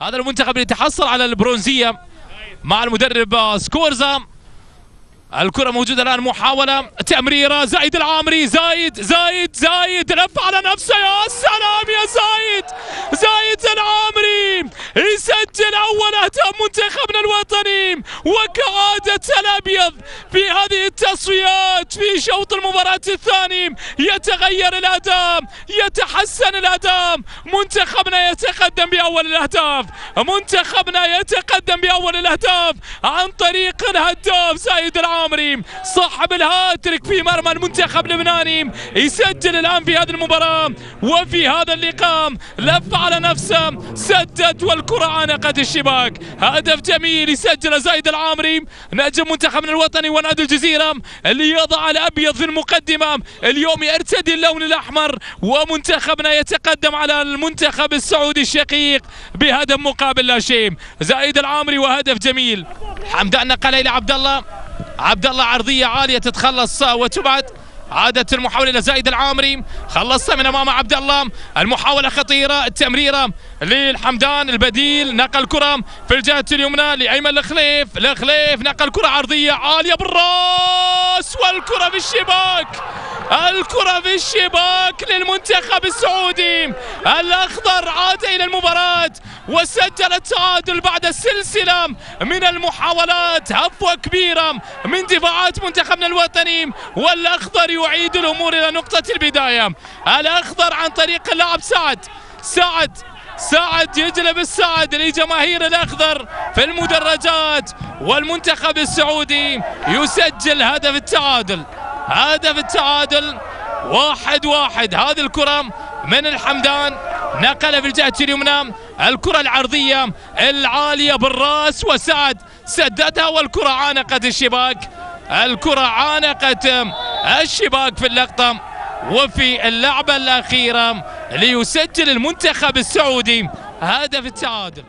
هذا المنتخب اللي تحصل على البرونزية مع المدرب سكورزا. الكرة موجودة الآن محاولة تمريرة زايد العامري زايد زايد زايد لف على نفسه يا سلام يا زايد! زايد! يسجل أول أهداف منتخبنا الوطني وكعادة الأبيض في هذه التصفيات في شوط المباراة الثاني. يتغير الأداء يتحسن الأداء منتخبنا يتقدم بأول الأهداف. منتخبنا يتقدم بأول الأهداف عن طريق الهداف زايد العامري. صاحب الهاتريك في مرمى المنتخب اللبناني. يسجل الآن في هذه المباراة. وفي هذا اللقاء لف على نفسه سدد والكره عانقت الشباك هدف جميل يسجل زايد العامري. نجم منتخبنا الوطني ونادي الجزيرة. اللي يضع الأبيض في المقدمة. اليوم يرتدي اللون الأحمر. ومنتخبنا يتقدم على المنتخب السعودي الشقيق بهدف مقابل لا شيء زايد العامري وهدف جميل. حمدان نقل إلى عبد الله عبد الله عرضية عالية تتخلص وتبعد. عادت المحاولة إلى زايد العامري. خلصها من أمام عبد الله. المحاولة خطيرة التمريرة للحمدان البديل. نقل كرة في الجهة اليمنى لأيمن الخليف. الخليف نقل كرة عرضية عالية بالراس والكرة في الشباك الكرة في الشباك للمنتخب السعودي. الأخضر عاد إلى المباراة وسجل التعادل بعد سلسلة من المحاولات. هفوة كبيرة من دفاعات منتخبنا الوطني والأخضر يعيد الأمور إلى نقطة البداية. الأخضر عن طريق اللاعب سعد. سعد سعد يجلب السعد لجماهير الأخضر في المدرجات والمنتخب السعودي يسجل هدف التعادل. هدف التعادل. واحد واحد. هذه الكرة من الحمدان. نقل في الجهة اليمنى. الكرة العرضية العالية بالراس. وسعد سددها والكرة عانقت الشباك. الكرة عانقت الشباك في اللقطة. وفي اللعبة الأخيرة ليسجل المنتخب السعودي هدف التعادل.